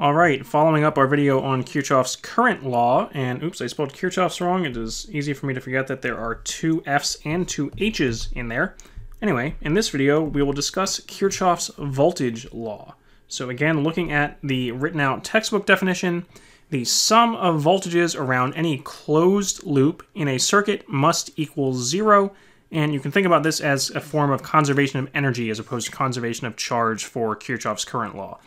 All right, following up our video on Kirchhoff's current law, and oops, I spelled Kirchhoff's wrong. It is easy for me to forget that there are two F's and two H's in there. Anyway, in this video, we will discuss Kirchhoff's voltage law. So again, looking at the written out textbook definition, the sum of voltages around any closed loop in a circuit must equal zero, and you can think about this as a form of conservation of energy as opposed to conservation of charge for Kirchhoff's current law.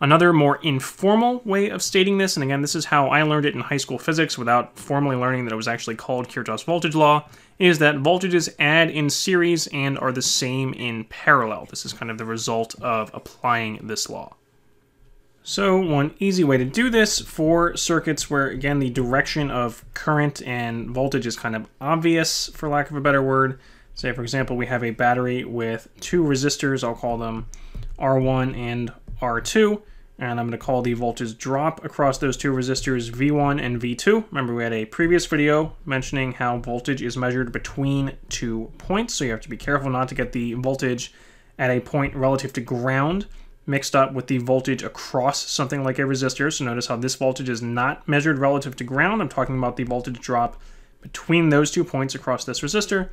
Another more informal way of stating this, and again, this is how I learned it in high school physics without formally learning that it was actually called Kirchhoff's voltage law, is that voltages add in series and are the same in parallel. This is kind of the result of applying this law. So one easy way to do this for circuits where, again, the direction of current and voltage is kind of obvious, for lack of a better word. Say, for example, we have a battery with two resistors. I'll call them R1 and R2, and I'm going to call the voltage drop across those two resistors V1 and V2. Remember, we had a previous video mentioning how voltage is measured between two points, so you have to be careful not to get the voltage at a point relative to ground mixed up with the voltage across something like a resistor. So notice how this voltage is not measured relative to ground. I'm talking about the voltage drop between those two points across this resistor.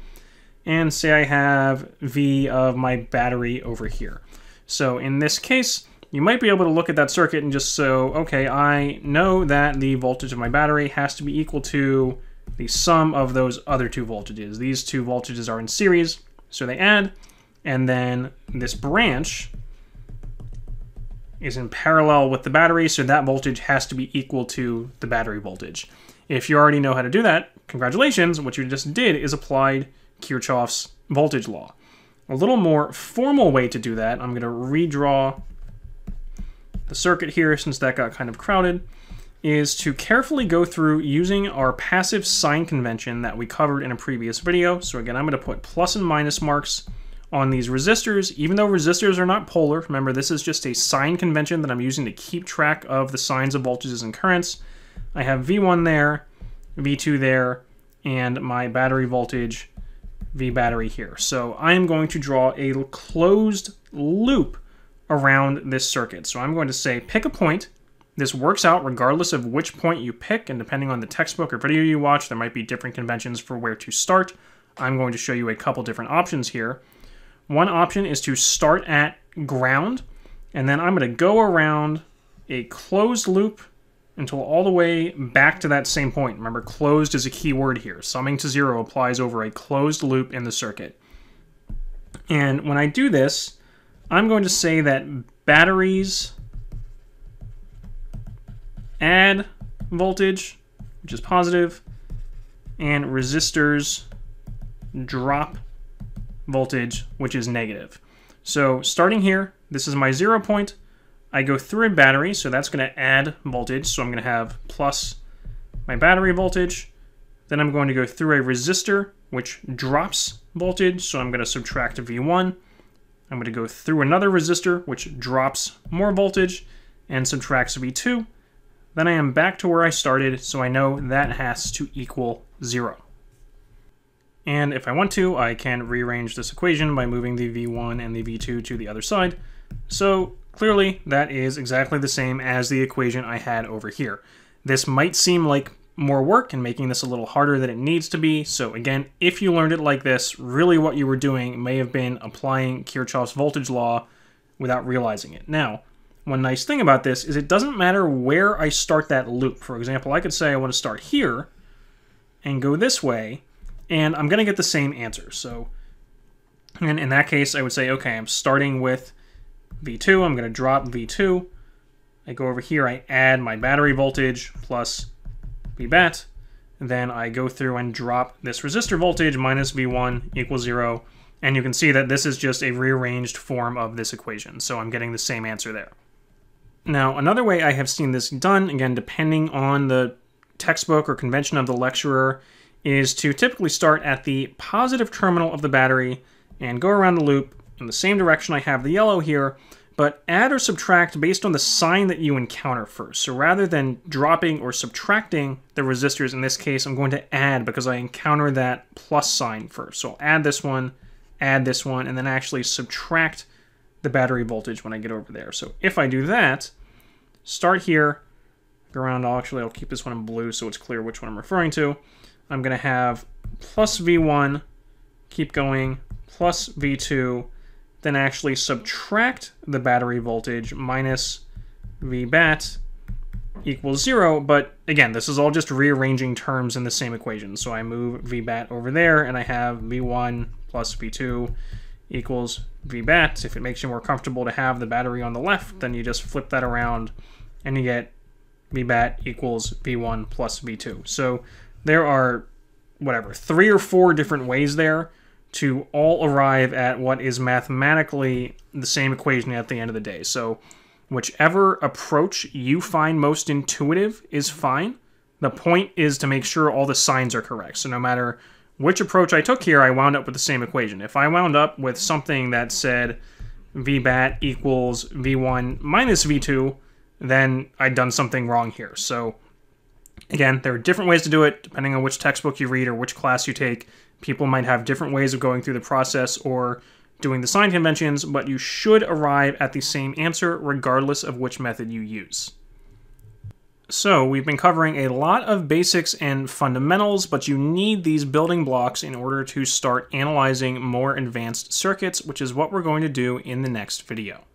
And say I have V of my battery over here. So in this case, you might be able to look at that circuit and just so, okay, I know that the voltage of my battery has to be equal to the sum of those other two voltages. These two voltages are in series, so they add, and then this branch is in parallel with the battery, so that voltage has to be equal to the battery voltage. If you already know how to do that, congratulations, what you just did is applied Kirchhoff's voltage law. A little more formal way to do that, I'm going to redraw the circuit here, since that got kind of crowded, is to carefully go through using our passive sign convention that we covered in a previous video. So again, I'm going to put plus and minus marks on these resistors, even though resistors are not polar. Remember, this is just a sign convention that I'm using to keep track of the signs of voltages and currents. I have V1 there, V2 there, and my battery voltage, V battery here. So I am going to draw a closed loop around this circuit. So I'm going to say pick a point. This works out regardless of which point you pick, and depending on the textbook or video you watch, there might be different conventions for where to start. I'm going to show you a couple different options here. One option is to start at ground, and then I'm going to go around a closed loop until all the way back to that same point. Remember, closed is a key word here. Summing to zero applies over a closed loop in the circuit. And when I do this, I'm going to say that batteries add voltage, which is positive, and resistors drop voltage, which is negative. So starting here, this is my zero point. I go through a battery, so that's going to add voltage. So I'm going to have plus my battery voltage. Then I'm going to go through a resistor, which drops voltage. So I'm going to subtract V1. I'm going to go through another resistor, which drops more voltage and subtracts V2. Then I am back to where I started, so I know that has to equal zero. And if I want to, I can rearrange this equation by moving the V1 and the V2 to the other side. So clearly that is exactly the same as the equation I had over here. This might seem like more work and making this a little harder than it needs to be. So again, if you learned it like this, really what you were doing may have been applying Kirchhoff's voltage law without realizing it. Now, one nice thing about this is it doesn't matter where I start that loop. For example, I could say I want to start here and go this way, and I'm going to get the same answer. So and in that case, I would say, okay, I'm starting with V2. I'm going to drop V2. I go over here, I add my battery voltage plus VBAT. Then I go through and drop this resistor voltage minus V1 equals zero. And you can see that this is just a rearranged form of this equation. So I'm getting the same answer there. Now, another way I have seen this done, again, depending on the textbook or convention of the lecturer, is to typically start at the positive terminal of the battery and go around the loop in the same direction I have the yellow here, but add or subtract based on the sign that you encounter first. So rather than dropping or subtracting the resistors, in this case, I'm going to add because I encounter that plus sign first. So I'll add this one, add this one, and then actually subtract the battery voltage when I get over there. So if I do that, start here, I'll actually, I'll keep this one in blue so it's clear which one I'm referring to. I'm going to have plus V1, keep going, plus V2, then actually subtract the battery voltage minus VBAT equals zero, but again, this is all just rearranging terms in the same equation. So I move VBAT over there, and I have V1 plus V2 equals VBAT. If it makes you more comfortable to have the battery on the left, then you just flip that around, and you get VBAT equals V1 plus V2. So there are, whatever, three or four different ways there to all arrive at what is mathematically the same equation at the end of the day. So whichever approach you find most intuitive is fine. The point is to make sure all the signs are correct. So no matter which approach I took here, I wound up with the same equation. If I wound up with something that said VBAT equals V1 minus V2, then I'd done something wrong here. So again, there are different ways to do it depending on which textbook you read or which class you take. People might have different ways of going through the process or doing the sign conventions, but you should arrive at the same answer regardless of which method you use. So, we've been covering a lot of basics and fundamentals, but you need these building blocks in order to start analyzing more advanced circuits, which is what we're going to do in the next video.